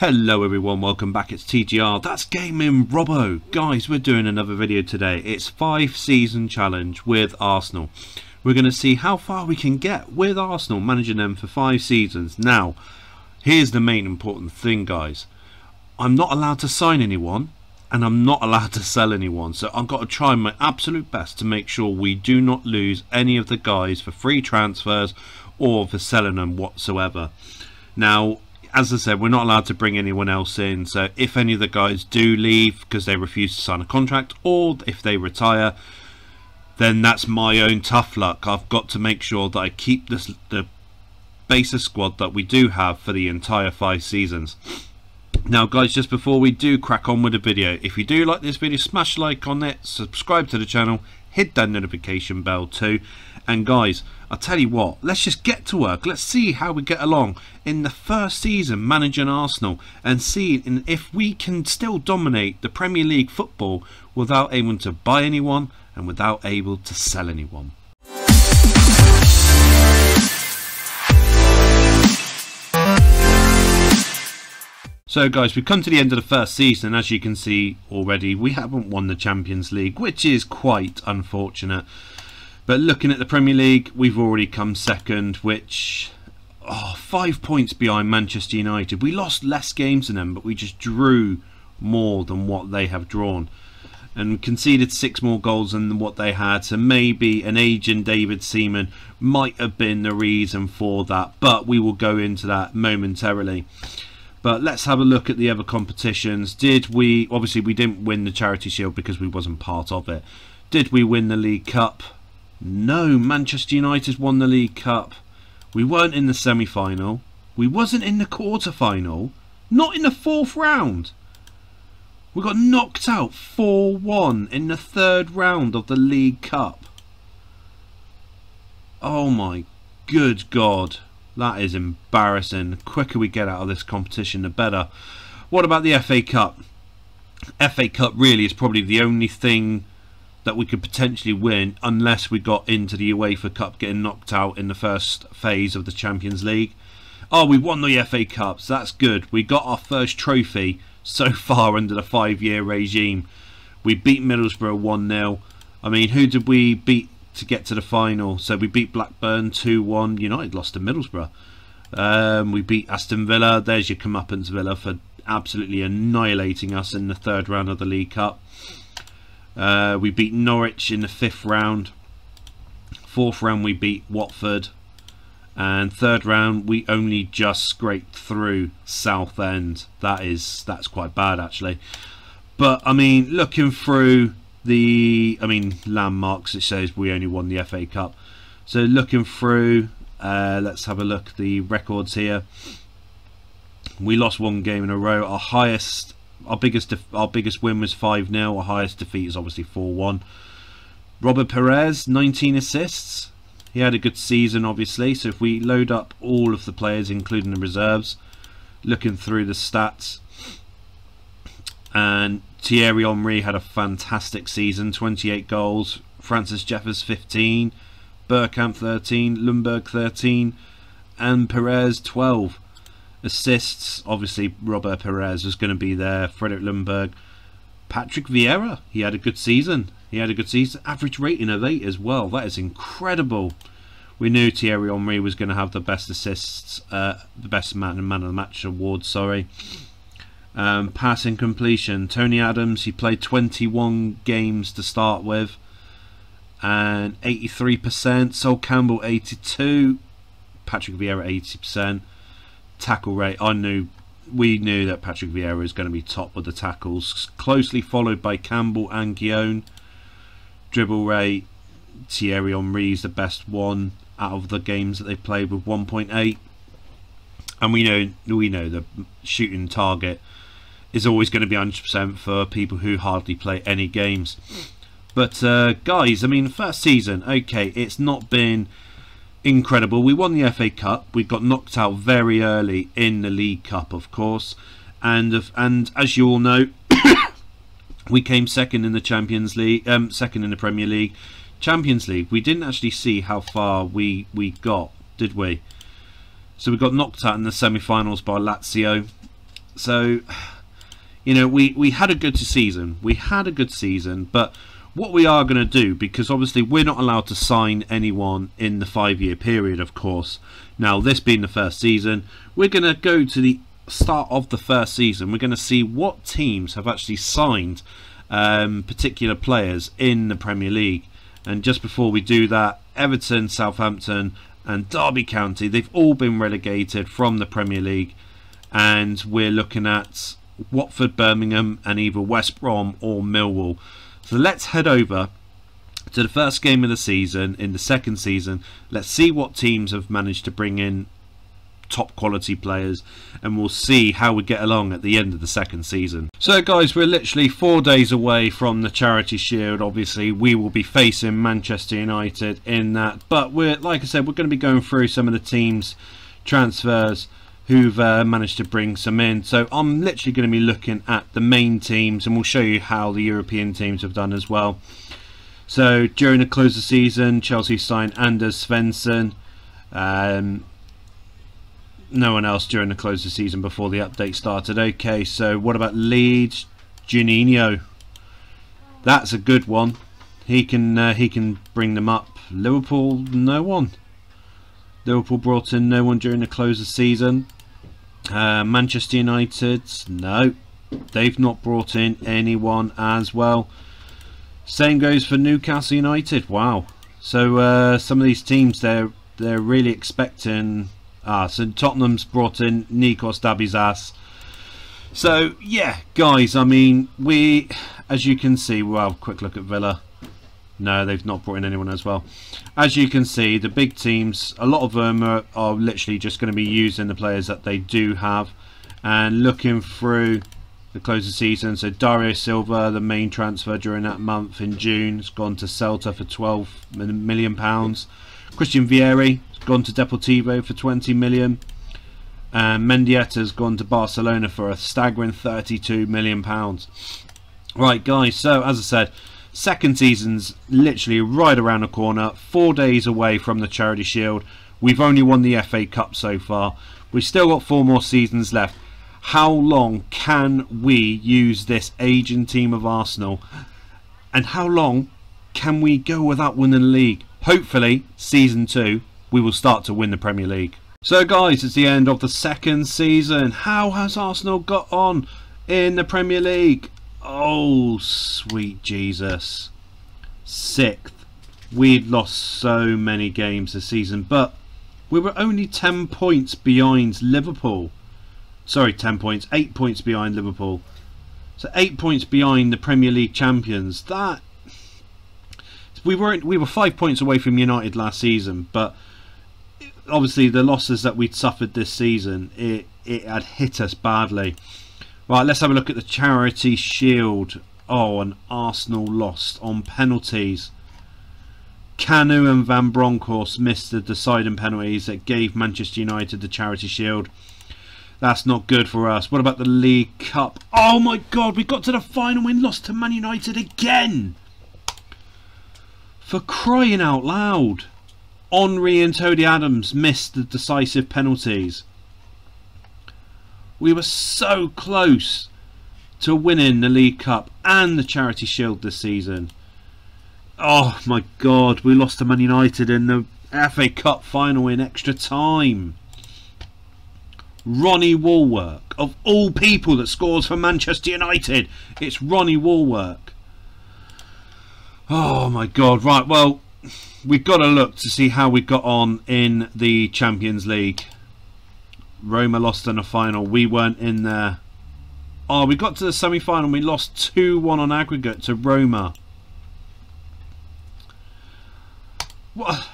Hello everyone, welcome back, it's TGR, that's Gaming Robo. Guys, we're doing another video today. It's 5 season challenge with Arsenal. We're going to see how far we can get with Arsenal, managing them for 5 seasons. Now, here's the main important thing guys. I'm not allowed to sign anyone, and I'm not allowed to sell anyone. So I've got to try my absolute best to make sure we do not lose any of the guys for free transfers or for selling them whatsoever. Now, as I said, we're not allowed to bring anyone else in. So if any of the guys do leave because they refuse to sign a contract or if they retire, then that's my own tough luck. I've got to make sure that I keep this the basis squad that we do have for the entire five seasons. Now guys, just before we do crack on with the video, if you do like this video, smash like on it, subscribe to the channel, hit that notification bell too. And guys, I'll tell you what, let's just get to work. Let's see how we get along in the first season managing Arsenal and see if we can still dominate the Premier League football without able to buy anyone and without able to sell anyone. So guys, we've come to the end of the first season. As you can see already, we haven't won the Champions League, which is quite unfortunate. But looking at the Premier League, we've already come second, which... Oh, five points behind Manchester United. We lost less games than them, but we just drew more than what they have drawn. And conceded six more goals than what they had. So maybe an aging David Seaman might have been the reason for that. But we will go into that momentarily. But let's have a look at the other competitions. Did we, obviously we didn't win the Charity Shield because we wasn't part of it. Did we win the League Cup? No, Manchester United won the League Cup. We weren't in the semi-final. We wasn't in the quarter-final. Not in the fourth round. We got knocked out 4-1 in the third round of the League Cup. Oh my good God. That is embarrassing. The quicker we get out of this competition, the better. What about the FA Cup? FA Cup really is probably the only thing that we could potentially win unless we got into the UEFA Cup getting knocked out in the first phase of the Champions League. Oh, we won the FA Cups. That's good. We got our first trophy so far under the five-year regime. We beat Middlesbrough 1-0. I mean, who did we beat to get to the final. So we beat Blackburn 2-1. United lost to Middlesbrough. Um, we beat Aston Villa. There's your comeuppance Villa for absolutely annihilating us in the third round of the League Cup. Uh, we beat Norwich in the fifth round. Fourth round we beat Watford. And third round we only just scraped through Southend. That is that's quite bad actually. But I mean looking through the I mean landmarks it says we only won the FA Cup so looking through uh, let's have a look at the records here we lost one game in a row our highest our biggest our biggest win was 5-0 our highest defeat is obviously 4-1 Robert Pires, 19 assists. He had a good season obviously. So if we load up all of the players including the reserves looking through the stats and Thierry Henry had a fantastic season. 28 goals. Francis Jeffers 15 Bergkamp 13 Ljungberg 13 and Pires, 12 assists obviously Robert Pires was going to be there Frederick Ljungberg Patrick Vieira he had a good season he had a good season average rating of 8 as well that is incredible we knew Thierry Henry was going to have the best assists uh, the best man, man of the match award sorry um, passing completion. Tony Adams, he played 21 games to start with. And 83%. Sol Campbell, 82. Patrick Vieira, 80%. Tackle rate, I knew, we knew that Patrick Vieira is going to be top with the tackles. Closely followed by Campbell and Guillaume. Dribble rate, Thierry Henry is the best one out of the games that they played with 1.8 and we know we know the shooting target is always going to be 100% for people who hardly play any games. But uh, guys, I mean, first season, okay, it's not been incredible. We won the FA Cup. We got knocked out very early in the League Cup, of course, and and as you all know, we came second in the Champions League, um, second in the Premier League, Champions League. We didn't actually see how far we we got, did we? So we got knocked out in the semi-finals by Lazio So, you know, we, we had a good season. We had a good season, but what we are going to do, because obviously we're not allowed to sign anyone in the five year period, of course. Now, this being the first season, we're going to go to the start of the first season. We're going to see what teams have actually signed um, particular players in the Premier League. And just before we do that, Everton, Southampton, and Derby County, they've all been relegated from the Premier League. And we're looking at Watford, Birmingham, and either West Brom or Millwall. So let's head over to the first game of the season in the second season. Let's see what teams have managed to bring in top quality players and we'll see how we get along at the end of the second season. So guys we're literally four days away from the Charity Shield obviously we will be facing Manchester United in that but we're like I said we're going to be going through some of the teams transfers who've uh, managed to bring some in. So I'm literally going to be looking at the main teams and we'll show you how the European teams have done as well. So during the close of season, Chelsea signed Anders Svensson. Um, no one else during the close of season before the update started. Okay, so what about Leeds? Juninho. That's a good one. He can uh, he can bring them up. Liverpool, no one. Liverpool brought in no one during the close of season. Uh, Manchester United, no, they've not brought in anyone as well. Same goes for Newcastle United. Wow. So uh, some of these teams they're they're really expecting. Ah, so Tottenham's brought in Nikos Dabizas. So yeah, guys. I mean, we, as you can see, we'll have a quick look at Villa. No, they've not brought in anyone as well. As you can see, the big teams, a lot of them are, are literally just going to be using the players that they do have. And looking through the close of season, so Dario Silva, the main transfer during that month in June, has gone to Celta for 12 million pounds. Christian Vieri has gone to Deportivo for 20 million. And Mendieta has gone to Barcelona for a staggering 32 million pounds. Right, guys. So as I said, Second season's literally right around the corner, four days away from the Charity Shield. We've only won the FA Cup so far. We've still got four more seasons left. How long can we use this aging team of Arsenal? And how long can we go without winning the league? Hopefully, season two, we will start to win the Premier League. So guys, it's the end of the second season. How has Arsenal got on in the Premier League? Oh, sweet Jesus. Sixth. We'd lost so many games this season, but we were only 10 points behind Liverpool. Sorry, 10 points. 8 points behind Liverpool. So 8 points behind the Premier League champions. That we weren't we were 5 points away from United last season, but obviously the losses that we'd suffered this season, it it had hit us badly. Right, let's have a look at the Charity Shield. Oh, and Arsenal lost on penalties. Kanu and Van Bronckhorst missed the deciding penalties that gave Manchester United the Charity Shield. That's not good for us. What about the League Cup? Oh my god, we got to the final and lost to Man United again! For crying out loud. Henry and Tony Adams missed the decisive penalties. We were so close to winning the League Cup and the Charity Shield this season. Oh my god, we lost to Man United in the FA Cup final in extra time. Ronnie Wallwork, of all people that scores for Manchester United, it's Ronnie Wallwork. Oh my god, right, well, we've got to look to see how we got on in the Champions League. Roma lost in the final. We weren't in there. Oh, we got to the semi-final. We lost 2-1 on aggregate to Roma. What?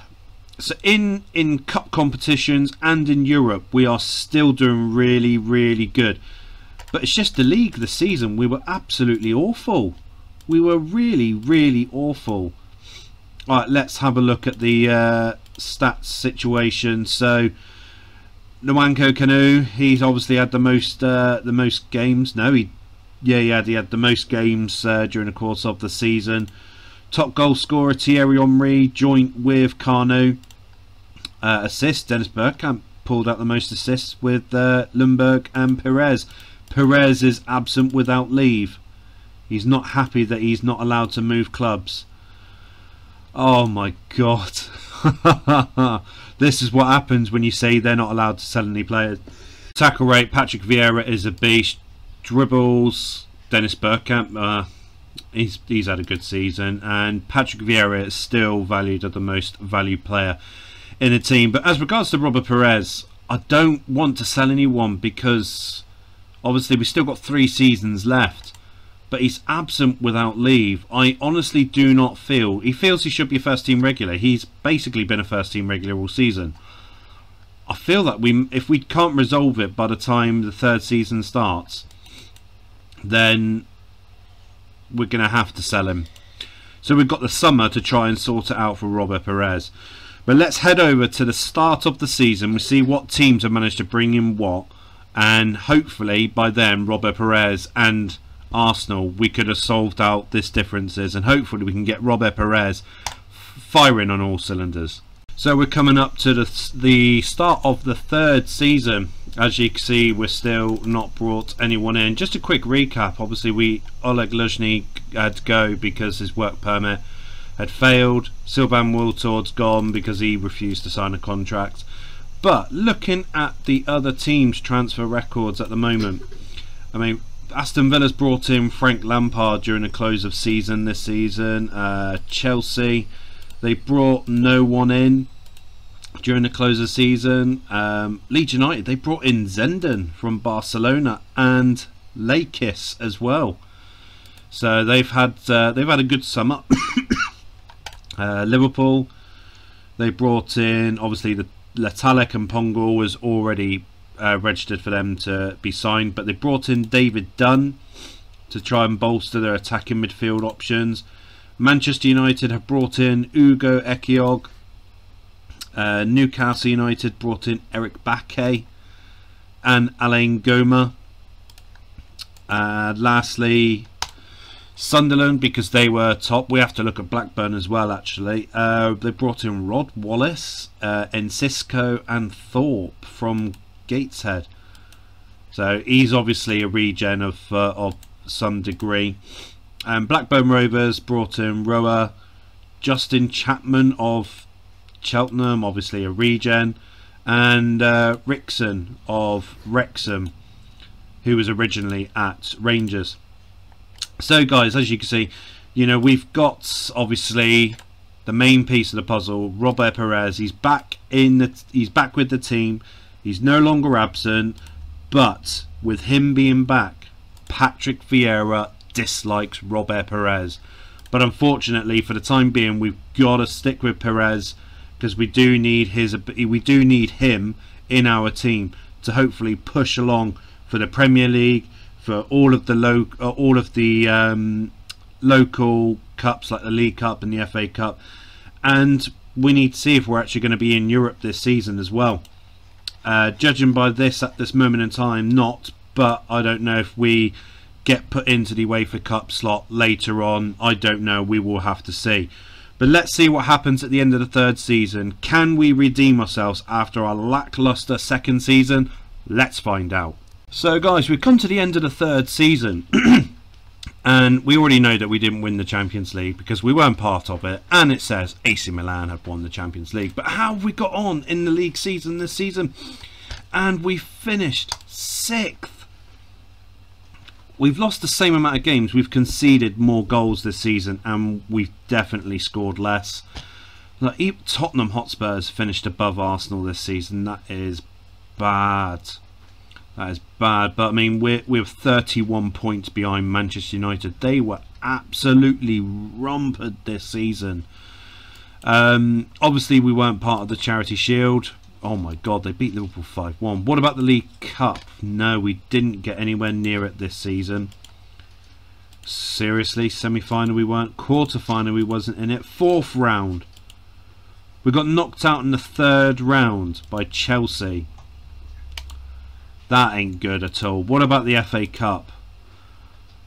So in in cup competitions and in Europe, we are still doing really, really good. But it's just the league this season. We were absolutely awful. We were really, really awful. All right, let's have a look at the uh, stats situation. So Nwankwo Kanu, he's obviously had the most uh, the most games. No, he yeah, he had he had the most games uh, during the course of the season. Top goal scorer Thierry Henry, joint with Kanu. Uh, assist Dennis Bergkamp pulled out the most assists with uh, Ljungberg and Pires. Pires is absent without leave. He's not happy that he's not allowed to move clubs. Oh my god. this is what happens when you say they're not allowed to sell any players. Tackle rate, Patrick Vieira is a beast. Dribbles, Dennis Bergkamp, uh, he's, he's had a good season. And Patrick Vieira is still valued as the most valued player in the team. But as regards to Robert Pires, I don't want to sell anyone because obviously we've still got three seasons left but he's absent without leave. I honestly do not feel he feels he should be a first team regular. He's basically been a first team regular all season. I feel that we if we can't resolve it by the time the third season starts, then we're going to have to sell him. So we've got the summer to try and sort it out for Robert Pires. But let's head over to the start of the season. We see what teams have managed to bring in what, and hopefully by then Robert Pires and Arsenal, we could have solved out this differences and hopefully we can get Robert Pires firing on all cylinders. So we're coming up to the, the start of the third season. As you can see, we're still not brought anyone in. Just a quick recap. Obviously, we Oleg Luzhny had to go because his work permit had failed. Sylvain Wiltord's gone because he refused to sign a contract. But looking at the other teams' transfer records at the moment, I mean, Aston Villa's brought in Frank Lampard during the close of season this season. Uh, Chelsea, they brought no one in during the close of season. Um, Leeds United, they brought in Zenden from Barcelona and Lakis as well. So they've had uh, they've had a good summer. uh, Liverpool, they brought in obviously the Letalek and Pongal was already uh, registered for them to be signed, but they brought in David Dunn to try and bolster their attacking midfield options. Manchester United have brought in Ugo Ehiogu. Uh, Newcastle United brought in Eirik Bakke and Alain Goma. Uh, lastly, Sunderland, because they were top. We have to look at Blackburn as well, actually. Uh, they brought in Rod Wallace, uh, Enciso, and Thorpe from Gateshead. So he's obviously a regen of uh, of some degree. And Blackburn Rovers brought in Rower, Justin Chapman of Cheltenham, obviously a regen, and uh, Rickson of Wrexham, who was originally at Rangers. So, guys, as you can see, you know we've got obviously the main piece of the puzzle. Robert Pires, he's back in the, he's back with the team. He's no longer absent, but with him being back, Patrick Vieira dislikes Robert Pires. But unfortunately, for the time being, we've got to stick with Pires because we do need his we do need him in our team to hopefully push along for the Premier League, for all of the low, uh, all of the um, local cups like the League Cup and the FA Cup, and we need to see if we're actually going to be in Europe this season as well. Uh, judging by this at this moment in time, not. But I don't know if we get put into the UEFA Cup slot later on. I don't know. We will have to see. But let's see what happens at the end of the third season. Can we redeem ourselves after our lackluster second season? Let's find out. So, guys, we've come to the end of the third season. And we already know that we didn't win the Champions League because we weren't part of it. And it says AC Milan have won the Champions League. But how have we got on in the league season this season? And we finished sixth. We've lost the same amount of games. We've conceded more goals this season and we've definitely scored less. Like Tottenham Hotspurs finished above Arsenal this season. That is bad. That is bad. But I mean, we're, we're 31 points behind Manchester United. They were absolutely rumpered this season. Um, obviously, we weren't part of the Charity Shield. Oh my God, they beat Liverpool 5 1. What about the League Cup? No, we didn't get anywhere near it this season. Seriously, semi final we weren't. Quarter final we wasn't in it. Fourth round. We got knocked out in the third round by Chelsea. That ain't good at all. What about the FA Cup?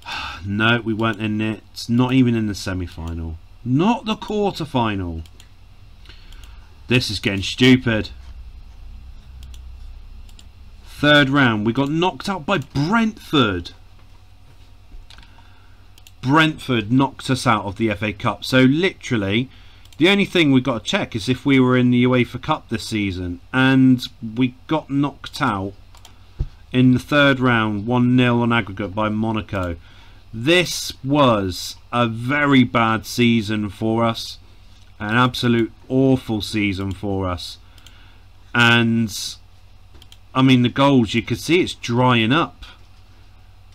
no, we weren't in it. Not even in the semi-final. Not the quarter-final. This is getting stupid. Third round, we got knocked out by Brentford. Brentford knocked us out of the FA Cup. So literally, the only thing we've got to check is if we were in the UEFA Cup this season. And we got knocked out in the third round, 1-0 on aggregate by Monaco. This was a very bad season for us. An absolute awful season for us. And, I mean, the goals, you could see it's drying up.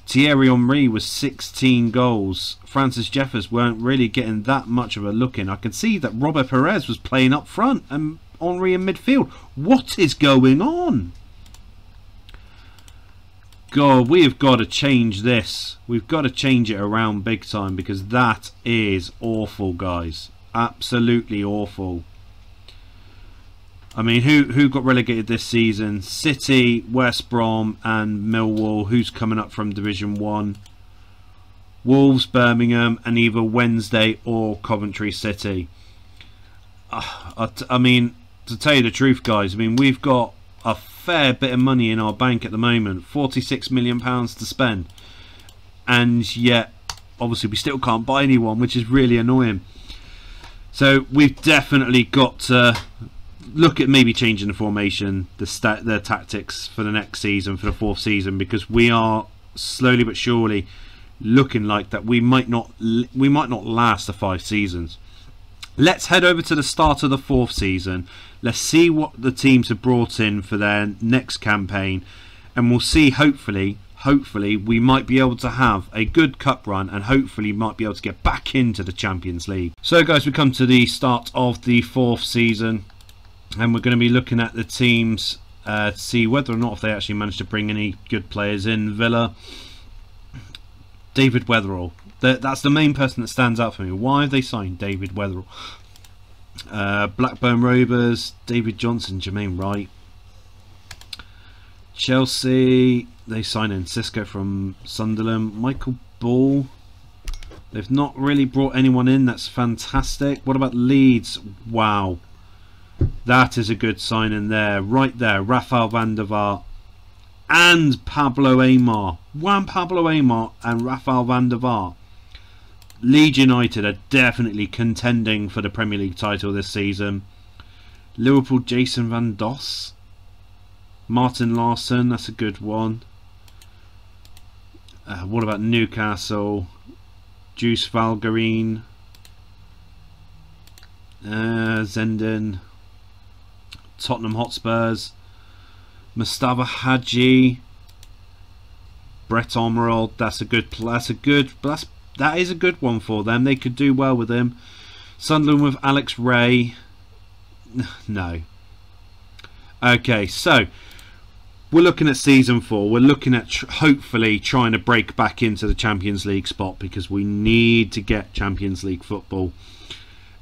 Thierry Henry was 16 goals. Francis Jeffers weren't really getting that much of a look in. I can see that Robert Pires was playing up front and Henry in midfield. What is going on? God, we have got to change this. We've got to change it around big time because that is awful, guys. Absolutely awful. I mean, who who got relegated this season? City, West Brom, and Millwall. Who's coming up from Division One? Wolves, Birmingham, and either Wednesday or Coventry City. Uh, I mean, to tell you the truth, guys, I mean we've got a fair bit of money in our bank at the moment, forty-six million pounds to spend, and yet obviously we still can't buy anyone, which is really annoying. So we've definitely got to look at maybe changing the formation, the stat, the tactics for the next season, for the fourth season, because we are slowly but surely looking like that we might not we might not last the five seasons. Let's head over to the start of the fourth season. Let's see what the teams have brought in for their next campaign, and we'll see. Hopefully, hopefully, we might be able to have a good cup run, and hopefully, might be able to get back into the Champions League. So, guys, we come to the start of the fourth season and we're going to be looking at the teams uh, to see whether or not if they actually managed to bring any good players in. Villa, David Wetherall. That's the main person that stands out for me. Why have they signed David Wetherall? Uh, Blackburn Rovers, David Johnson, Jermaine Wright. Chelsea, they sign in Cisco from Sunderland. Michael Ball. They've not really brought anyone in. That's fantastic. What about Leeds? Wow. That is a good sign in there. Right there, Rafael van der Vaart and Pablo Aimar. Juan Pablo Aimar and Rafael van der Vaart. Leeds United are definitely contending for the Premier League title this season. Liverpool, Jason Van Doss. Martin Laursen, that's a good one. Uh, what about Newcastle? Joos Valgaeren. Uh, Zenden. Tottenham Hotspurs, Mustafa Hadji, Brett Armorold. That's a good. That's a good. That's that is a good one for them. They could do well with him. Sunderland with Alex Rae. No. Okay, so we're looking at season four. We're looking at tr hopefully trying to break back into the Champions League spot because we need to get Champions League football.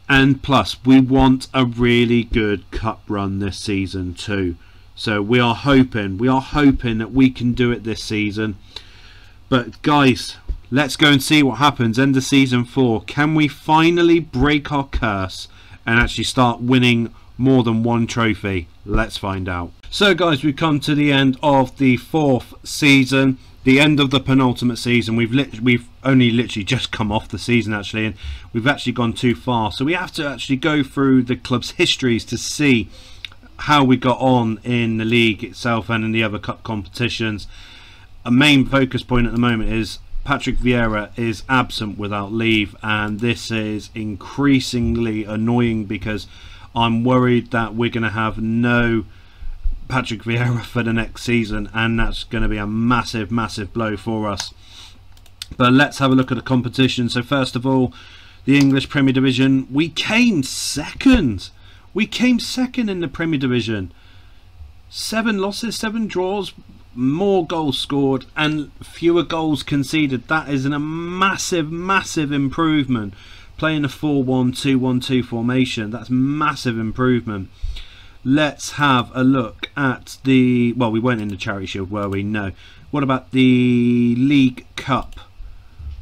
And plus, we want a really good cup run this season too. So we are hoping, we are hoping that we can do it this season. But guys, let's go and see what happens. End of season four. Can we finally break our curse and actually start winning more than one trophy? Let's find out. So guys, we've come to the end of the fourth season the end of the penultimate season. We've lit we've only literally just come off the season actually, and we've actually gone too far. So we have to actually go through the club's histories to see how we got on in the league itself and in the other cup competitions. A main focus point at the moment is Patrick Vieira is absent without leave, and this is increasingly annoying because I'm worried that we're going to have no Patrick Vieira for the next season, and that's going to be a massive, massive blow for us. But let's have a look at the competition. So first of all, the English Premier Division, we came second. We came second in the Premier Division. Seven losses, seven draws, more goals scored, and fewer goals conceded. That is a massive, massive improvement. Playing a 4-1-2-1-2 formation, that's massive improvement. Let's have a look at the well we weren't in the charity shield were we? No. What about the league cup?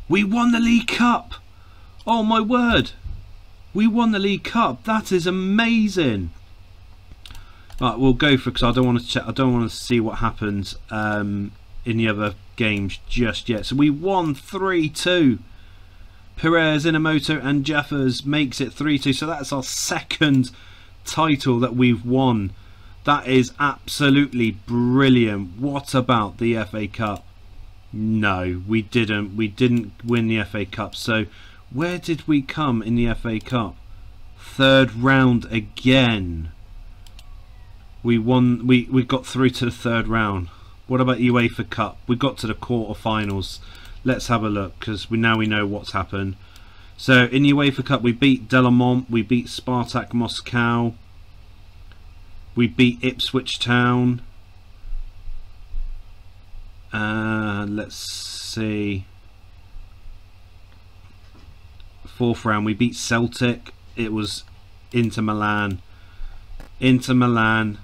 We won the league cup! Oh my word! We won the league cup. That is amazing Right, we'll go for because I don't want to check. I don't want to see what happens um, in the other games just yet. So we won three two. Pires, Inamoto, and Jeffers makes it three two. So that's our second title that we've won. That is absolutely brilliant. What about the FA Cup? No, we didn't. We didn't win the FA Cup. So where did we come in the FA Cup? Third round again. We won. We we got through to the third round. What about UEFA Cup? We got to the quarter-finals. Let's have a look because we now we know what's happened. So in UEFA Cup, we beat Delamont, we beat Spartak Moscow, we beat Ipswich Town. Uh, let's see. Fourth round, we beat Celtic. It was Inter Milan. Inter Milan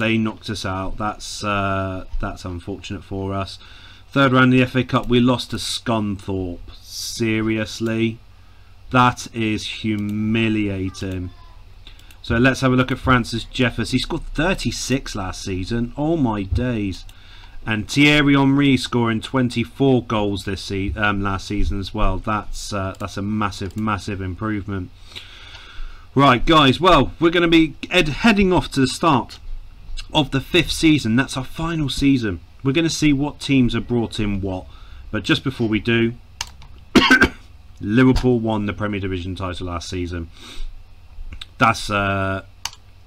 they knocked us out. That's uh, that's unfortunate for us. Third round of the FA Cup, we lost to Scunthorpe. Seriously, that is humiliating. So let's have a look at Francis Jeffers. He scored 36 last season. Oh my days! And Thierry Henry scoring 24 goals this se um, last season as well. That's uh, that's a massive, massive improvement. Right, guys. Well, we're going to be heading off to the start of the fifth season. That's our final season. We're going to see what teams are brought in what. But just before we do, Liverpool won the Premier Division title last season. That's uh,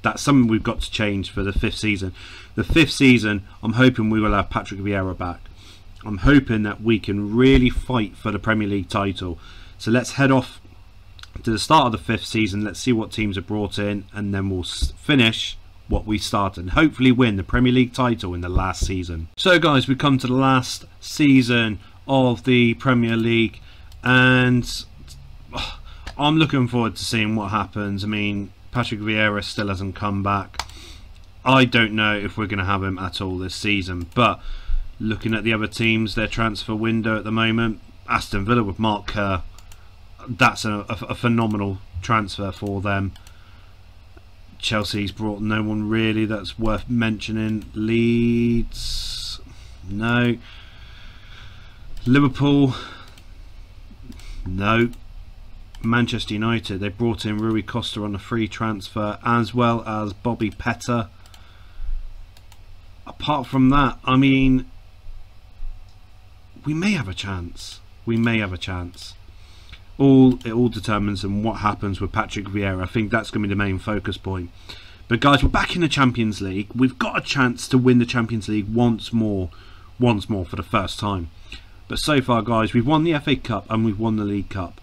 that's something we've got to change for the fifth season. The fifth season, I'm hoping we will have Patrick Vieira back. I'm hoping that we can really fight for the Premier League title. So let's head off to the start of the fifth season. Let's see what teams are brought in, and then we'll finish what we started and hopefully win the Premier League title in the last season. So guys, we come to the last season of the Premier League and I'm looking forward to seeing what happens. I mean, Patrick Vieira still hasn't come back. I don't know if we're going to have him at all this season, but looking at the other teams, their transfer window at the moment, Aston Villa with Mark Kerr, that's a, a, a phenomenal transfer for them. Chelsea's brought no one really that's worth mentioning. Leeds, no. Liverpool, no. Manchester United, they brought in Rui Costa on a free transfer as well as Bobby Petta. Apart from that, I mean, we may have a chance. We may have a chance all it all determines and what happens with Patrick Vieira. I think that's going to be the main focus point. But guys, we're back in the Champions League. We've got a chance to win the Champions League once more, once more for the first time. But so far, guys, we've won the FA Cup and we've won the League Cup.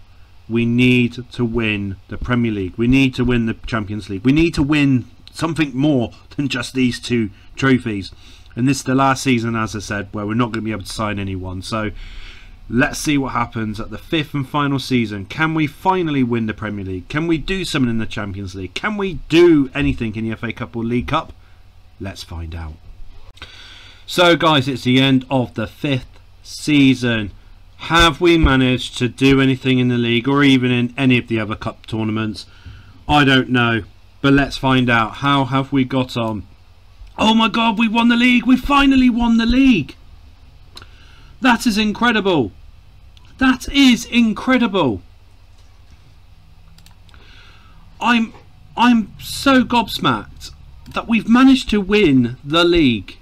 We need to win the Premier League. We need to win the Champions League. We need to win something more than just these two trophies. And this is the last season, as I said, where we're not going to be able to sign anyone. So Let's see what happens at the fifth and final season. Can we finally win the Premier League? Can we do something in the Champions League? Can we do anything in the FA Cup or League Cup? Let's find out. So, guys, it's the end of the fifth season. Have we managed to do anything in the league or even in any of the other cup tournaments? I don't know. But let's find out. How have we got on? Oh my god, we won the league! We finally won the league! That is incredible! That is incredible. I'm I'm so gobsmacked that we've managed to win the league.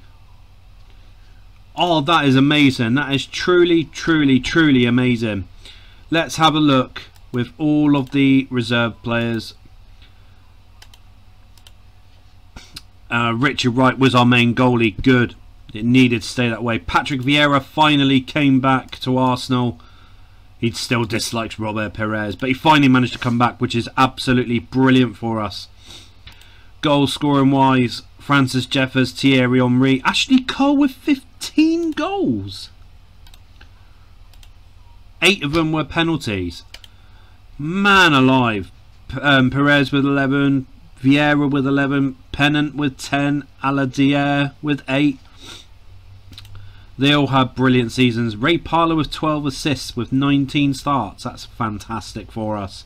Oh, that is amazing. That is truly, truly, truly amazing. Let's have a look with all of the reserve players. Uh, Richard Wright was our main goalie. Good. It needed to stay that way. Patrick Vieira finally came back to Arsenal. He still dislikes Robert Pires, but he finally managed to come back, which is absolutely brilliant for us. Goal scoring wise, Francis Jeffers, Thierry Henry, Ashley Cole with 15 goals. Eight of them were penalties. Man alive. Um, Pires with 11, Vieira with 11, Pennant with 10, Aliadière with 8, they all had brilliant seasons. Ray Parlour with 12 assists with 19 starts. That's fantastic for us.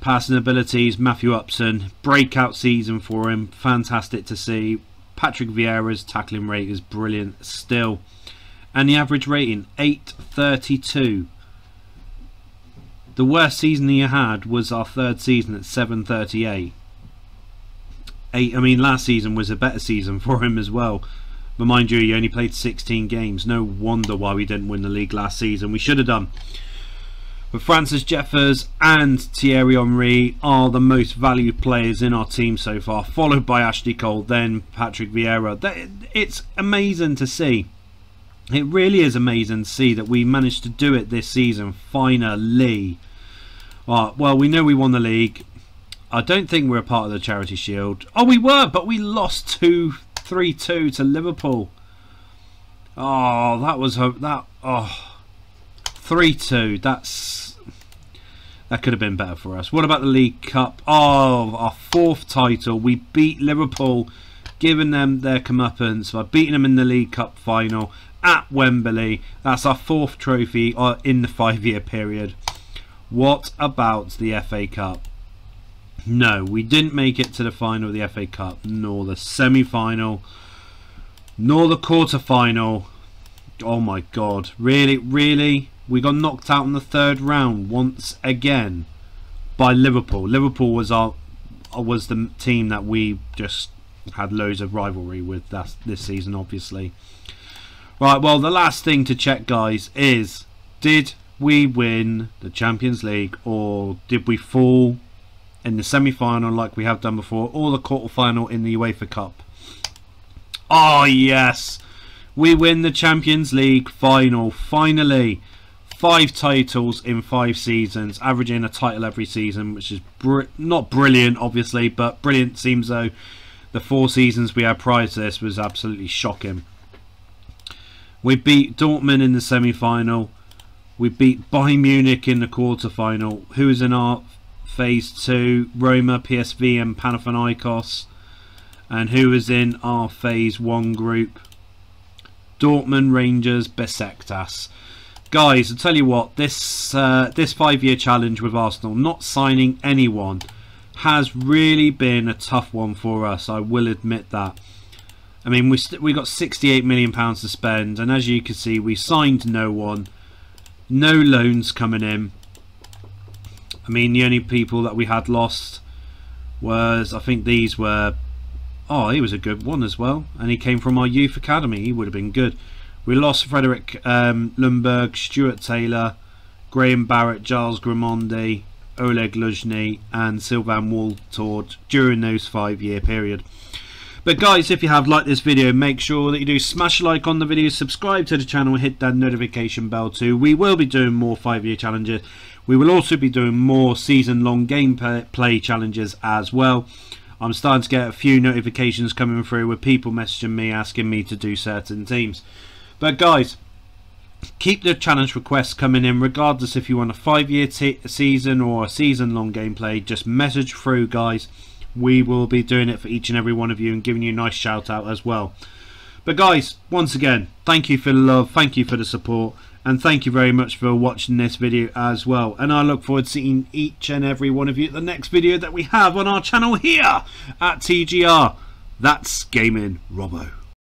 passing abilities, Matthew Upson, breakout season for him, fantastic to see. Patrick Vieira's tackling rate is brilliant still. And the average rating, 832. The worst season he had was our third season at 738. Eight, I mean, last season was a better season for him as well. But mind you, he only played 16 games. No wonder why we didn't win the league last season. We should have done. But Francis Jeffers and Thierry Henry are the most valued players in our team so far, followed by Ashley Cole, then Patrick Vieira. It's amazing to see. It really is amazing to see that we managed to do it this season, finally. Right, well, we know we won the league. I don't think we're a part of the Charity Shield. Oh, we were, but we lost 2 3 2 to Liverpool. Oh, that was a, that. Oh, 3 2. That's that could have been better for us. What about the League Cup? Oh, our fourth title. We beat Liverpool, giving them their comeuppance by beating them in the League Cup final at Wembley. That's our fourth trophy uh, in the five-year period. What about the FA Cup? No, we didn't make it to the final of the FA Cup, nor the semi-final, nor the quarter-final. Oh my God! Really, really? we got knocked out in the third round once again by Liverpool. Liverpool was our was the team that we just had loads of rivalry with that this season, obviously. Right, well, the last thing to check, guys, is did we win the Champions League or did we fall in the semi-final like we have done before or the quarter-final in the UEFA Cup? Oh, yes! We win the Champions League final, finally five titles in five seasons, averaging a title every season, which is br not brilliant, obviously, but brilliant seems though the four seasons we had prior to this was absolutely shocking. We beat Dortmund in the semi-final. We beat Bayern Munich in the quarter-final. Who is in our phase two? Roma, PSV, and Panathinaikos. And who is in our phase one group? Dortmund, Rangers, Besiktas guys, I tell you what, this uh, this five-year challenge with Arsenal, not signing anyone, has really been a tough one for us. I will admit that. I mean, we we got 68 million pounds to spend, and as you can see, we signed no one, no loans coming in. I mean, the only people that we had lost was, I think these were. Oh, he was a good one as well, and he came from our youth academy. He would have been good. We lost Frederick um, Ljungberg, Stuart Taylor, Graham Barrett, Gilles Grimandi, Oleg Luzhny and Sylvain Wiltord during those five year period. But guys, if you have liked this video, make sure that you do smash like on the video, subscribe to the channel, hit that notification bell too. We will be doing more five year challenges. We will also be doing more season long gameplay challenges as well. I'm starting to get a few notifications coming through with people messaging me asking me to do certain teams. But guys, keep the challenge requests coming in regardless if you want a five year season or a season long gameplay just message through guys we will be doing it for each and every one of you and giving you a nice shout out as well but guys once again thank you for the love thank you for the support and thank you very much for watching this video as well. And I look forward to seeing each and every one of you at the next video that we have on our channel here at TGR that's Gaming Robo